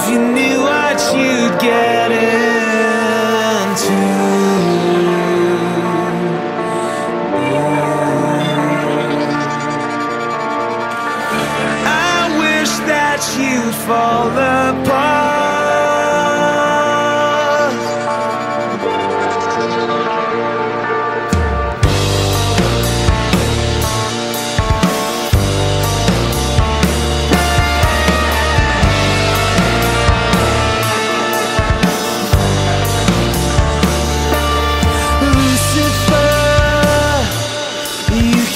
if you knew what you'd get into.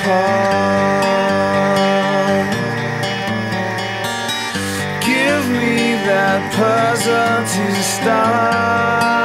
apart. Give me that puzzle to start.